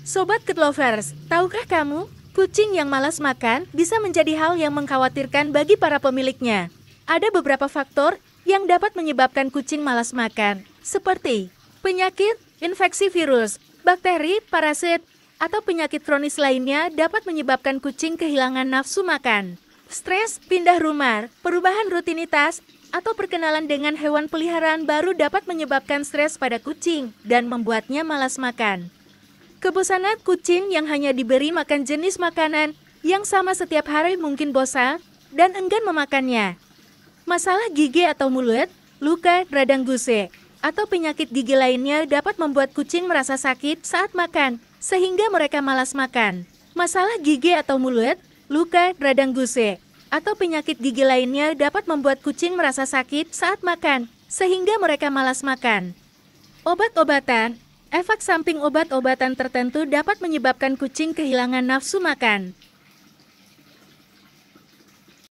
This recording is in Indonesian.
Sobat Cat Lovers, tahukah kamu, kucing yang malas makan bisa menjadi hal yang mengkhawatirkan bagi para pemiliknya. Ada beberapa faktor yang dapat menyebabkan kucing malas makan, seperti penyakit, infeksi virus, bakteri, parasit, atau penyakit kronis lainnya dapat menyebabkan kucing kehilangan nafsu makan. Stres, pindah rumah, perubahan rutinitas, atau perkenalan dengan hewan peliharaan baru dapat menyebabkan stres pada kucing dan membuatnya malas makan. Kebosanan kucing yang hanya diberi makan jenis makanan yang sama setiap hari mungkin bosan dan enggan memakannya. Masalah gigi atau mulut, luka, radang guse, atau penyakit gigi lainnya dapat membuat kucing merasa sakit saat makan, sehingga mereka malas makan. Masalah gigi atau mulut, luka, radang guse, atau penyakit gigi lainnya dapat membuat kucing merasa sakit saat makan, sehingga mereka malas makan. Obat-obatan Efek samping obat-obatan tertentu dapat menyebabkan kucing kehilangan nafsu makan.